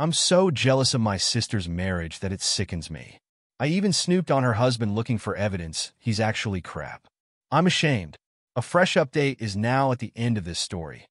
I'm so jealous of my sister's marriage that it sickens me. I even snooped on her husband looking for evidence he's actually crap. I'm ashamed. A fresh update is now at the end of this story.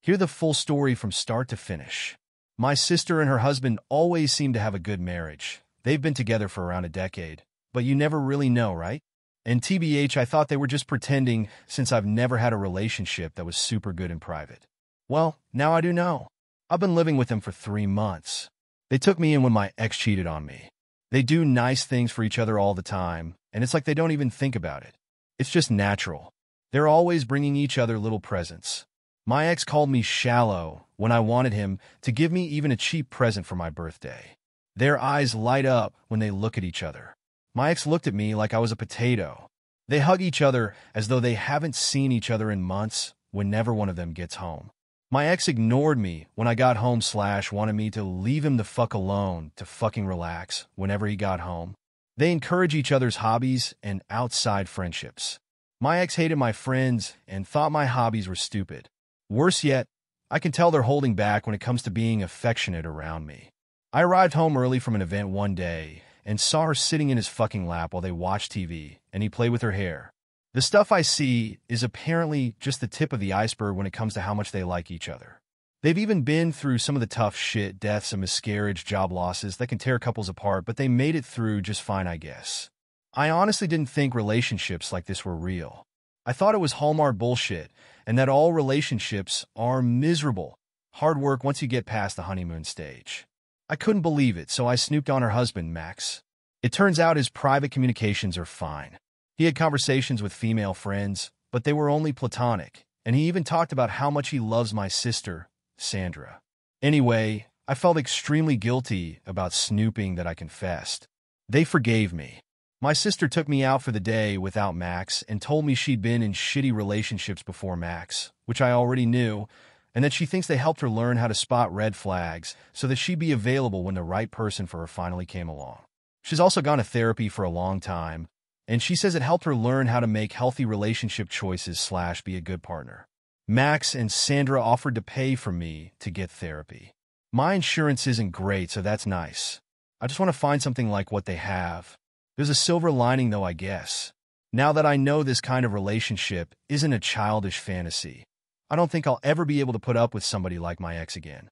Hear the full story from start to finish. My sister and her husband always seem to have a good marriage. They've been together for around a decade, but you never really know, right? And TBH, I thought they were just pretending since I've never had a relationship that was super good in private. Well, now I do know. I've been living with them for three months. They took me in when my ex cheated on me. They do nice things for each other all the time, and it's like they don't even think about it. It's just natural. They're always bringing each other little presents. My ex called me shallow when I wanted him to give me even a cheap present for my birthday. Their eyes light up when they look at each other. My ex looked at me like I was a potato. They hug each other as though they haven't seen each other in months whenever one of them gets home. My ex ignored me when I got home slash wanted me to leave him the fuck alone to fucking relax whenever he got home. They encourage each other's hobbies and outside friendships. My ex hated my friends and thought my hobbies were stupid. Worse yet, I can tell they're holding back when it comes to being affectionate around me. I arrived home early from an event one day and saw her sitting in his fucking lap while they watched TV and he played with her hair. The stuff I see is apparently just the tip of the iceberg when it comes to how much they like each other. They've even been through some of the tough shit, deaths and miscarriage, job losses that can tear couples apart, but they made it through just fine, I guess. I honestly didn't think relationships like this were real. I thought it was Hallmark bullshit and that all relationships are miserable, hard work once you get past the honeymoon stage. I couldn't believe it, so I snooped on her husband, Max. It turns out his private communications are fine. He had conversations with female friends, but they were only platonic, and he even talked about how much he loves my sister, Sandra. Anyway, I felt extremely guilty about snooping that I confessed. They forgave me. My sister took me out for the day without Max and told me she'd been in shitty relationships before Max, which I already knew, and that she thinks they helped her learn how to spot red flags so that she'd be available when the right person for her finally came along. She's also gone to therapy for a long time, and she says it helped her learn how to make healthy relationship choices slash be a good partner. Max and Sandra offered to pay for me to get therapy. My insurance isn't great, so that's nice. I just want to find something like what they have. There's a silver lining, though, I guess. Now that I know this kind of relationship isn't a childish fantasy, I don't think I'll ever be able to put up with somebody like my ex again.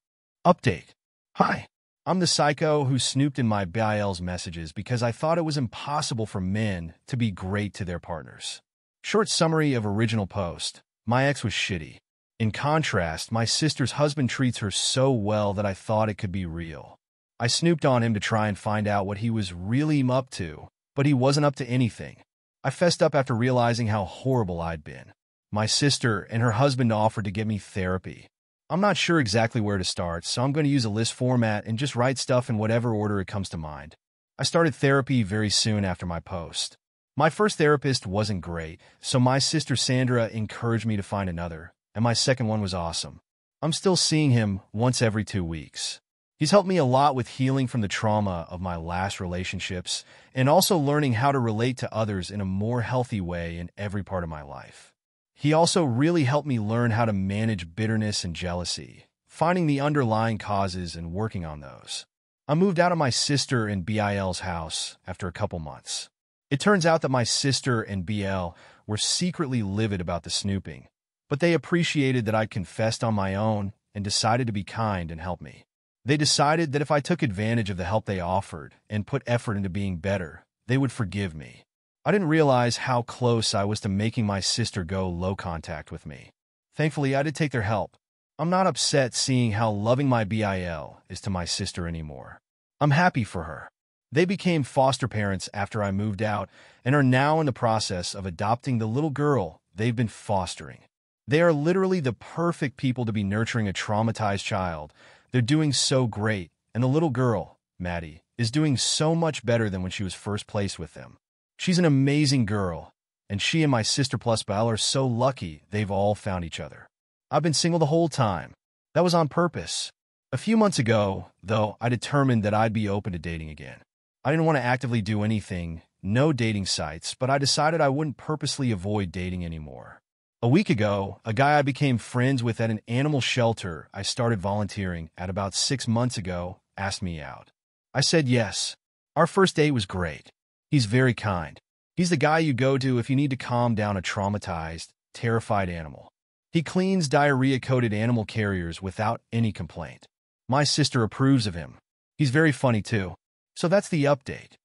Update. Hi. I'm the psycho who snooped in my BIL's messages because I thought it was impossible for men to be great to their partners. Short summary of original post. My ex was shitty. In contrast, my sister's husband treats her so well that I thought it could be real. I snooped on him to try and find out what he was really up to, but he wasn't up to anything. I fessed up after realizing how horrible I'd been. My sister and her husband offered to get me therapy. I'm not sure exactly where to start, so I'm going to use a list format and just write stuff in whatever order it comes to mind. I started therapy very soon after my post. My first therapist wasn't great, so my sister Sandra encouraged me to find another, and my second one was awesome. I'm still seeing him once every two weeks. He's helped me a lot with healing from the trauma of my last relationships and also learning how to relate to others in a more healthy way in every part of my life. He also really helped me learn how to manage bitterness and jealousy, finding the underlying causes and working on those. I moved out of my sister and BIL's house after a couple months. It turns out that my sister and BIL were secretly livid about the snooping, but they appreciated that I'd confessed on my own and decided to be kind and help me. They decided that if I took advantage of the help they offered and put effort into being better, they would forgive me. I didn't realize how close I was to making my sister go low contact with me. Thankfully, I did take their help. I'm not upset seeing how loving my BIL is to my sister anymore. I'm happy for her. They became foster parents after I moved out and are now in the process of adopting the little girl they've been fostering. They are literally the perfect people to be nurturing a traumatized child. They're doing so great, and the little girl, Maddie, is doing so much better than when she was first placed with them. She's an amazing girl, and she and my sister plus BIL are so lucky they've all found each other. I've been single the whole time. That was on purpose. A few months ago, though, I determined that I'd be open to dating again. I didn't want to actively do anything, no dating sites, but I decided I wouldn't purposely avoid dating anymore. A week ago, a guy I became friends with at an animal shelter I started volunteering at about six months ago asked me out. I said yes. Our first date was great. He's very kind. He's the guy you go to if you need to calm down a traumatized, terrified animal. He cleans diarrhea-coated animal carriers without any complaint. My sister approves of him. He's very funny too. So that's the update.